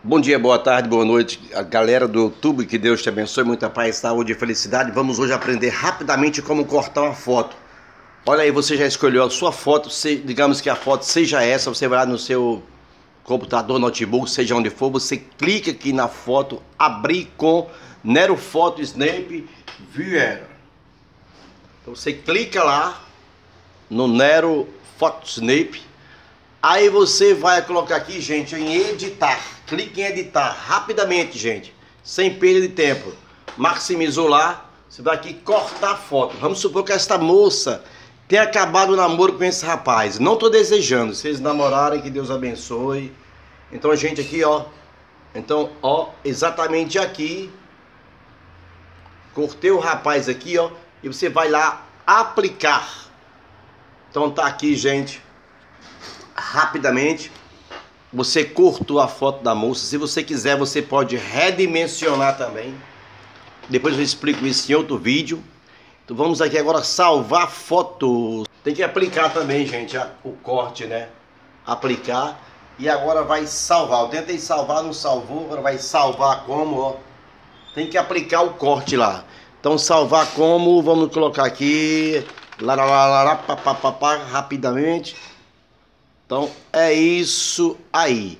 Bom dia, boa tarde, boa noite, a galera do YouTube, que Deus te abençoe, muita paz, saúde e felicidade. Vamos hoje aprender rapidamente como cortar uma foto. Olha aí, você já escolheu a sua foto, se, digamos que a foto seja essa, você vai lá no seu computador, notebook, seja onde for, você clica aqui na foto, abrir com Nero Photo Snap Viewer. Então você clica lá no Nero Photo Snap, aí você vai colocar aqui, gente, em editar clique em editar rapidamente, gente, sem perda de tempo. Maximizou lá, você vai aqui cortar a foto. Vamos supor que esta moça tenha acabado o namoro com esse rapaz. Não estou desejando, se eles namorarem, que Deus abençoe. Então, a gente, aqui, ó. Então, ó, exatamente aqui. Cortei o rapaz aqui, ó. E você vai lá aplicar. Então, tá aqui, gente. Rapidamente. Você cortou a foto da moça. Se você quiser, você pode redimensionar também. Depois eu explico isso em outro vídeo. Então vamos aqui agora salvar fotos. Tem que aplicar também, gente, o corte, né? Aplicar. E agora vai salvar. Eu tentei salvar, não salvou. Agora vai salvar como, ó. Tem que aplicar o corte lá. Então salvar como, vamos colocar aqui. Lá, lá, lá, lá, pá, pá, pá, rapidamente. Então é isso aí.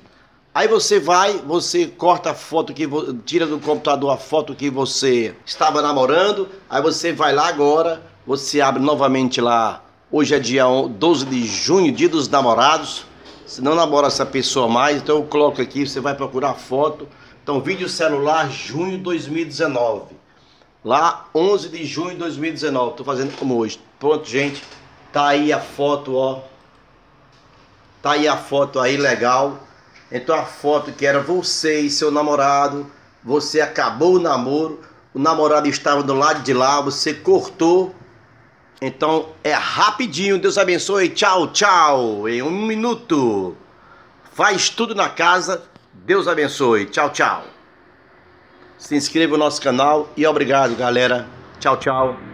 Aí você vai, você corta a foto que tira do computador a foto que você estava namorando, aí você vai lá agora, você abre novamente lá. Hoje é dia 12 de junho, dia dos namorados. Se não namora essa pessoa mais, então eu coloco aqui, você vai procurar foto. Então, vídeo celular, junho de 2019. Lá, 11 de junho de 2019. Tô fazendo como hoje. Pronto, gente. Tá aí a foto, ó. Tá aí a foto aí legal. Então a foto que era você e seu namorado, você acabou o namoro, o namorado estava do lado de lá, você cortou. Então é rapidinho, Deus abençoe, tchau, tchau, em um minuto. Faz tudo na casa, Deus abençoe, tchau, tchau. Se inscreva no nosso canal e obrigado, galera. Tchau, tchau.